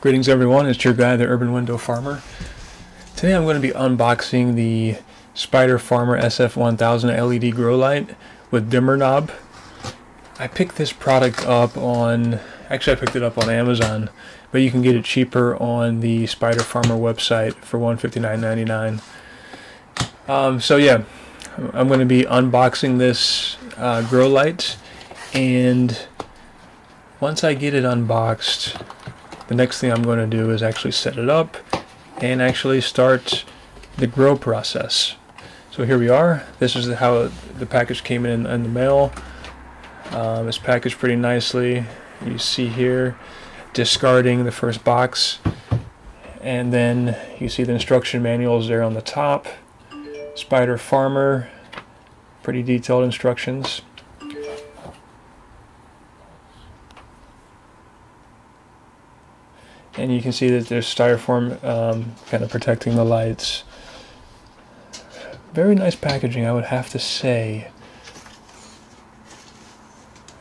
Greetings everyone, it's your guy, the Urban Window Farmer. Today I'm going to be unboxing the Spider Farmer SF1000 LED grow light with dimmer knob. I picked this product up on, actually I picked it up on Amazon, but you can get it cheaper on the Spider Farmer website for $159.99. Um, so yeah, I'm going to be unboxing this uh, grow light and once I get it unboxed, the next thing I'm going to do is actually set it up and actually start the grow process. So here we are. This is how the package came in in the mail. Um, it's packaged pretty nicely. You see here, discarding the first box. And then you see the instruction manuals there on the top. Spider Farmer, pretty detailed instructions. And you can see that there's styrofoam um, kind of protecting the lights. Very nice packaging, I would have to say.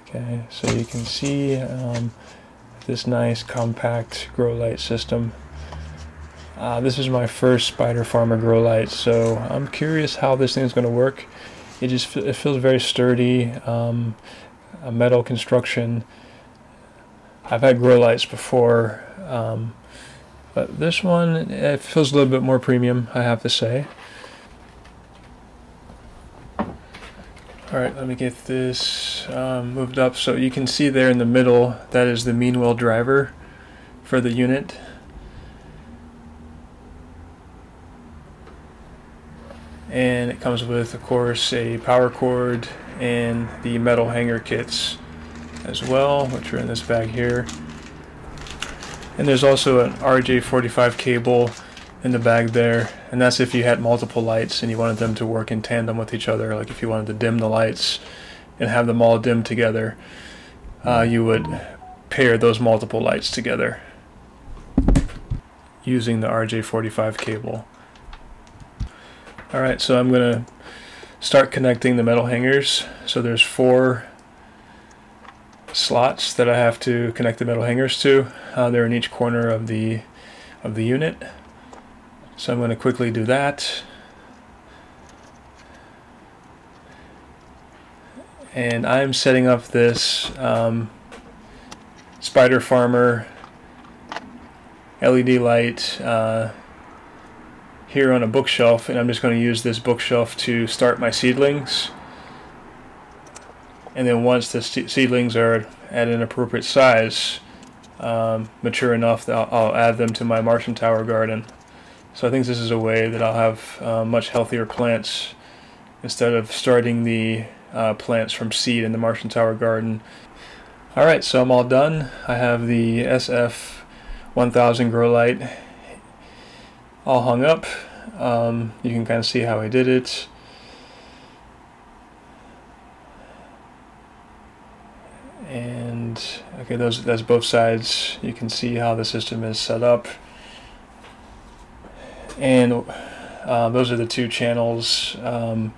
Okay, so you can see um, this nice compact grow light system. Uh, this is my first Spider Farmer grow light, so I'm curious how this thing is going to work. It just it feels very sturdy, um, a metal construction. I've had grow lights before, um, but this one it feels a little bit more premium, I have to say. Alright, let me get this um, moved up so you can see there in the middle that is the Meanwell driver for the unit. And it comes with, of course, a power cord and the metal hanger kits as well, which are in this bag here. And there's also an RJ45 cable in the bag there, and that's if you had multiple lights and you wanted them to work in tandem with each other, like if you wanted to dim the lights and have them all dim together, uh, you would pair those multiple lights together using the RJ45 cable. Alright, so I'm going to start connecting the metal hangers. So there's four slots that I have to connect the metal hangers to. Uh, they're in each corner of the of the unit. So I'm going to quickly do that. And I'm setting up this um, Spider Farmer LED light uh, here on a bookshelf and I'm just going to use this bookshelf to start my seedlings and then once the seedlings are at an appropriate size, um, mature enough, I'll, I'll, add them to my Martian Tower garden. So I think this is a way that I'll have uh, much healthier plants instead of starting the uh, plants from seed in the Martian Tower garden. Alright, so I'm all done. I have the SF 1000 grow light all hung up. Um, you can kind of see how I did it. And okay those that's both sides. You can see how the system is set up. And uh, those are the two channels. Um,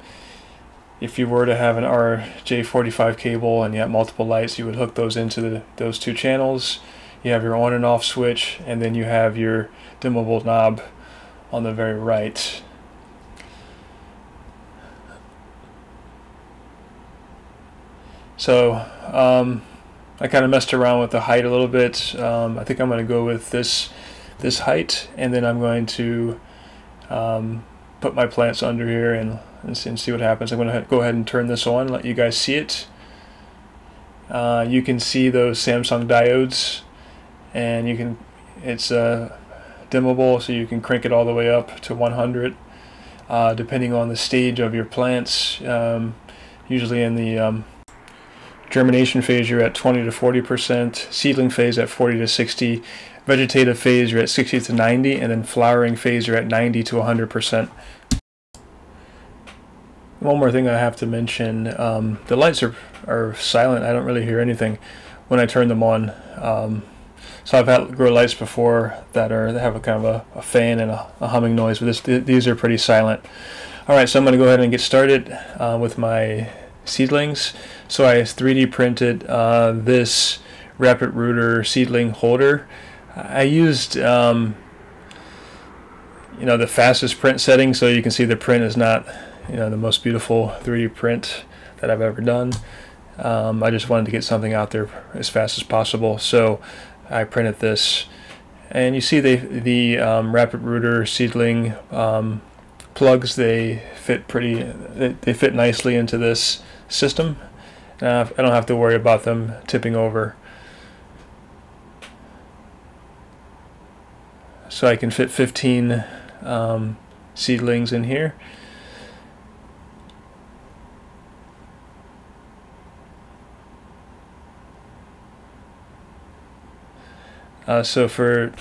if you were to have an RJ45 cable and you have multiple lights you would hook those into the, those two channels. You have your on and off switch and then you have your dimmable knob on the very right So um, I kind of messed around with the height a little bit. Um, I think I'm going to go with this this height, and then I'm going to um, put my plants under here and, and see what happens. I'm going to go ahead and turn this on, let you guys see it. Uh, you can see those Samsung diodes, and you can it's uh, dimmable, so you can crank it all the way up to 100, uh, depending on the stage of your plants. Um, usually in the um, Germination phase, you're at 20 to 40%. Seedling phase at 40 to 60. Vegetative phase, you're at 60 to 90. And then flowering phase, you're at 90 to 100%. One more thing I have to mention, um, the lights are, are silent. I don't really hear anything when I turn them on. Um, so I've had grow lights before that are they have a kind of a, a fan and a, a, humming noise, but this, these are pretty silent. All right, so I'm going to go ahead and get started uh, with my seedlings. So I 3D printed uh, this Rapid Rooter seedling holder. I used um, you know the fastest print setting so you can see the print is not you know the most beautiful 3D print that I've ever done. Um, I just wanted to get something out there as fast as possible so I printed this and you see the the um, rapid rooter seedling um, plugs they fit pretty they, they, fit nicely into this system uh, I don't have to worry about them tipping over. So I can fit 15 um, seedlings in here. Uh, so for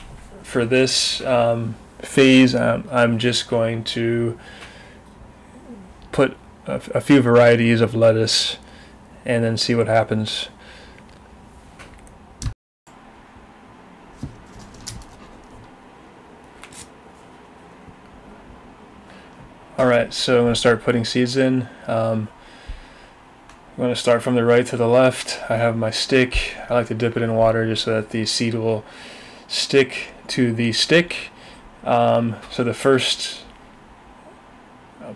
for this um, phase, um, I'm just going to put a few varieties of lettuce and then see what happens. Alright, so I'm going to start putting seeds in. Um, I'm going to start from the right to the left. I have my stick. I like to dip it in water just so that the seed will stick to the stick. Um, so the first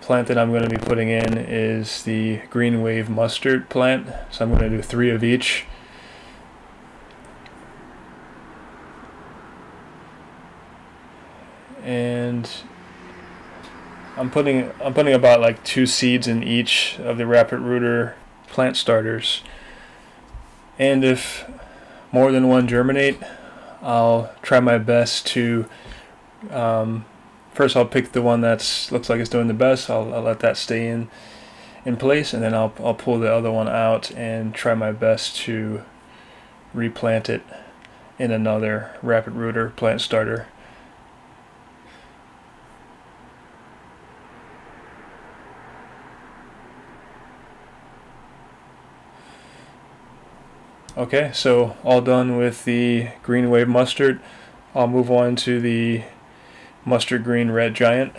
plant that I'm going to be putting in is the green wave mustard plant. So I'm going to do three of each. And I'm putting I'm putting about like two seeds in each of the rapid rooter plant starters. And if more than one germinate, I'll try my best to um, first I'll pick the one that looks like it's doing the best. I'll, I'll, let that stay in in place, and then I'll I'll pull the other one out and try my best to replant it in another rapid rooter plant starter. Okay, so all done with the green wave mustard. I'll move on to the mustard green red giant.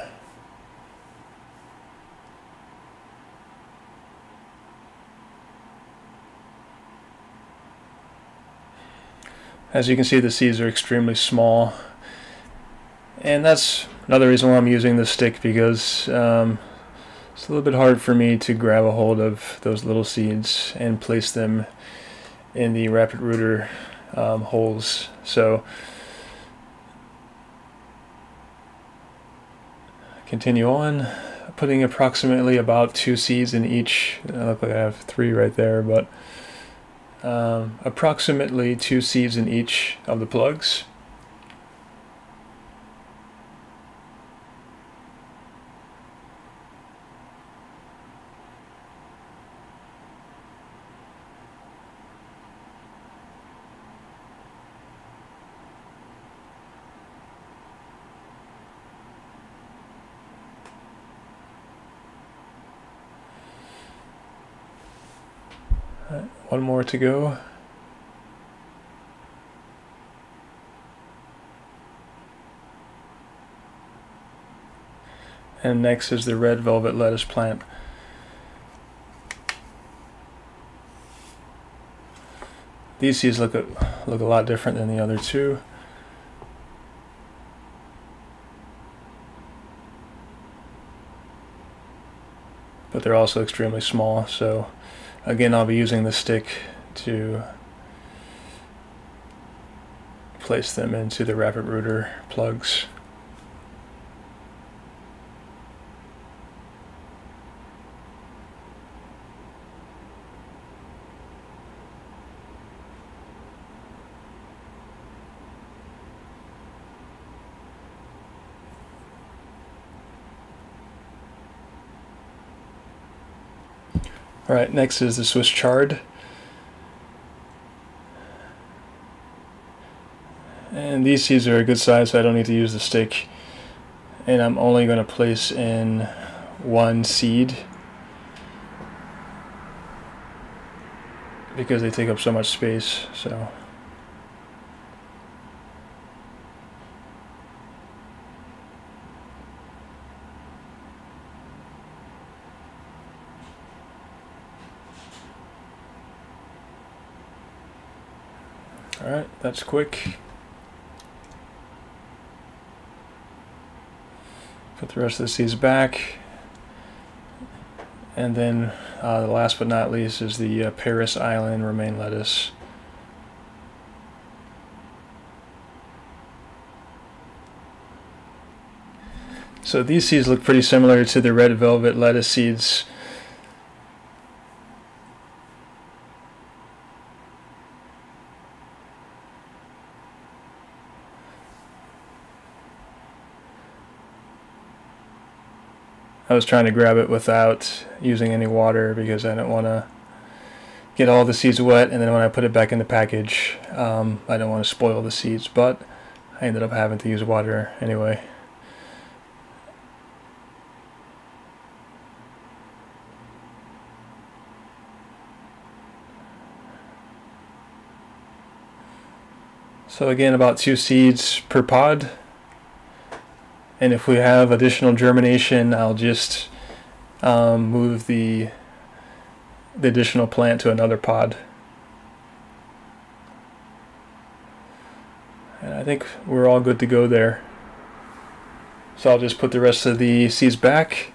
As you can see the seeds are extremely small and that's another reason why I'm using this stick because um, it's a little bit hard for me to grab a hold of those little seeds and place them in the rapid rooter um, holes. So continue on, putting approximately about two seeds in each. I look like I have three right there, but um, approximately two seeds in each of the plugs. Uh, one more to go. And next is the red velvet lettuce plant. These seeds look a, look a lot different than the other two. But they're also extremely small, so Again, I'll be using the stick to place them into the rapid rooter plugs. Alright, next is the Swiss chard. And these seeds are a good size, so I don't need to use the stick. And I'm only going to place in one seed because they take up so much space. So. Alright, that's quick. Put the rest of the seeds back. And then uh, the last but not least is the uh, Paris Island romaine lettuce. So these seeds look pretty similar to the red velvet lettuce seeds I was trying to grab it without using any water because I didn't want to get all the seeds wet and then when I put it back in the package um, I didn't want to spoil the seeds but I ended up having to use water anyway. So again about two seeds per pod and if we have additional germination I'll just um, move the the additional plant to another pod. And I think we're all good to go there. So I'll just put the rest of the seeds back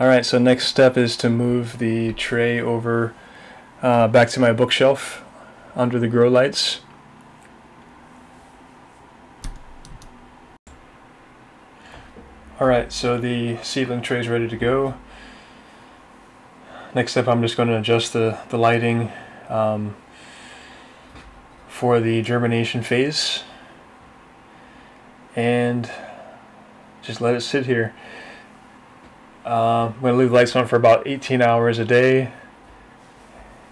Alright, so next step is to move the tray over uh, back to my bookshelf under the grow lights. Alright, so the seedling tray is ready to go. Next step I'm just going to adjust the, the lighting um, for the germination phase and just let it sit here. Uh, I'm going to leave lights on for about 18 hours a day.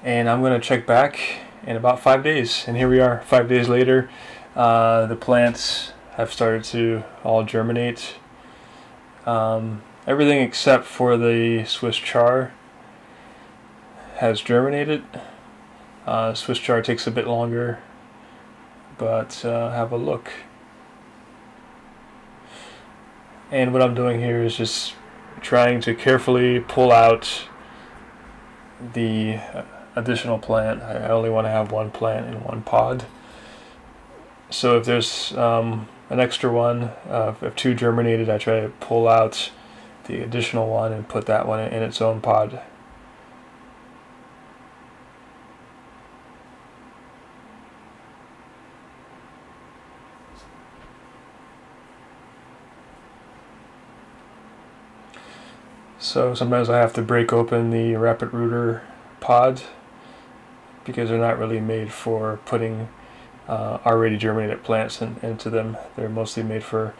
And I'm going to check back in about five days. And here we are, five days later. Uh, the plants have started to all germinate. Um, everything except for the Swiss char has germinated. Uh, Swiss char takes a bit longer, but uh, have a look. And what I'm doing here is just trying to carefully pull out the additional plant. I only want to have one plant in one pod. So if there's um, an extra one, uh, if two germinated, I try to pull out the additional one and put that one in its own pod. So sometimes I have to break open the rapid rooter pod because they're not really made for putting uh, already germinated plants in, into them. They're mostly made for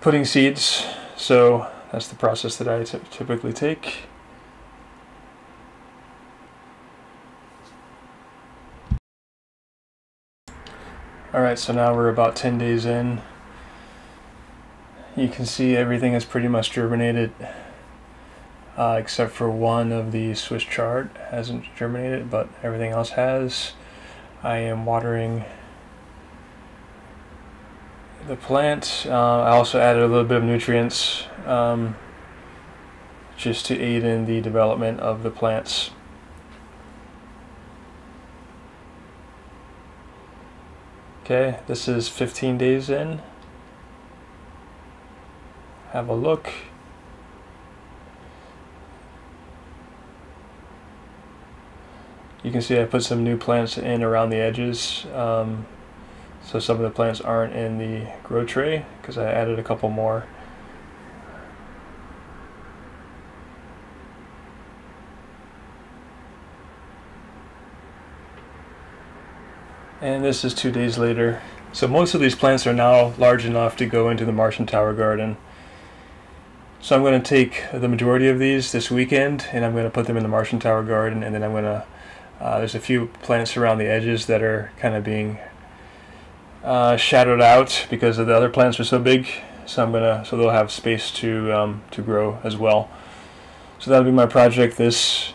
putting seeds. So that's the process that I typically take. Alright, so now we're about 10 days in. You can see everything is pretty much germinated uh, except for one of the Swiss chard hasn't germinated, but everything else has. I am watering the plant. Uh, I also added a little bit of nutrients um, just to aid in the development of the plants. Okay, this is 15 days in. Have a look. You can see I put some new plants in around the edges. Um, so some of the plants aren't in the grow tray because I added a couple more. And this is two days later. So most of these plants are now large enough to go into the Martian Tower Garden. So I'm going to take the majority of these this weekend and I'm going to put them in the Martian Tower Garden and then I'm going to uh, there's a few plants around the edges that are kind of being uh, shadowed out because of the other plants are so big. So I'm gonna so they'll have space to um, to grow as well. So that'll be my project this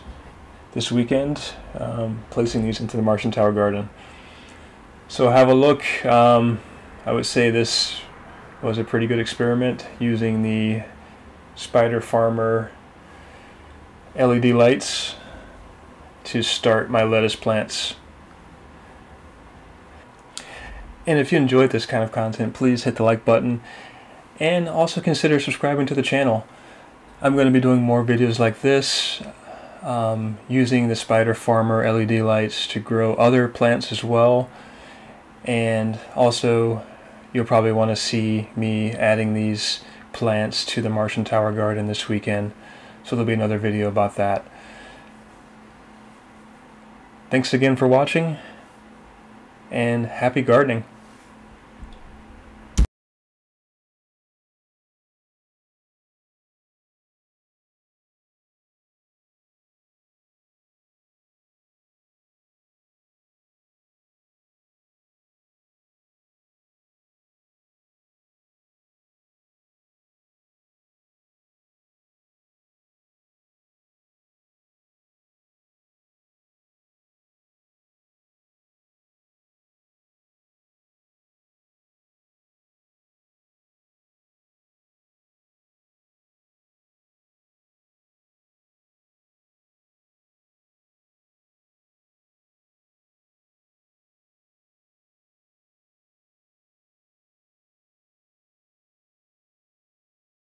this weekend, um, placing these into the Martian Tower Garden. So have a look. Um, I would say this was a pretty good experiment using the Spider Farmer LED lights to start my lettuce plants. And if you enjoyed this kind of content, please hit the like button and also consider subscribing to the channel. I'm going to be doing more videos like this, um, using the Spider Farmer LED lights to grow other plants as well. And also, you'll probably want to see me adding these plants to the Martian Tower Garden this weekend. So there'll be another video about that. Thanks again for watching, and happy gardening.